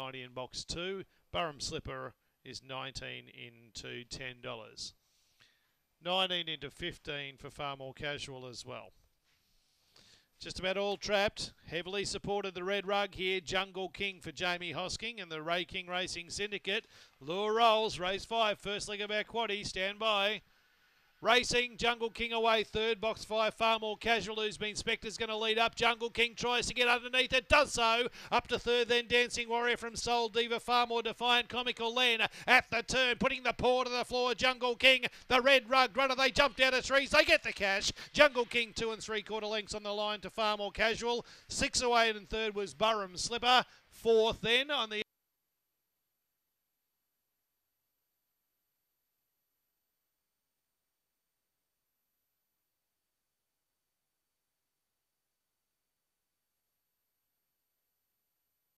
90 in box two. Burham Slipper is 19 into $10. 19 into 15 for far more casual as well. Just about all trapped. Heavily supported the red rug here. Jungle King for Jamie Hosking and the Ray King Racing Syndicate. Lure rolls. Race five. First leg of our quaddy. Stand by. Racing, Jungle King away third, box five, far more casual who's been Spectre's going to lead up. Jungle King tries to get underneath it, does so. Up to third, then Dancing Warrior from Soul Diva, far more defiant, Comical Len at the turn, putting the paw to the floor. Jungle King, the red rug runner, they jumped out of trees, they get the cash. Jungle King, two and three quarter lengths on the line to far more casual. Six away and third was Burham Slipper. Fourth then on the